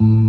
Mm.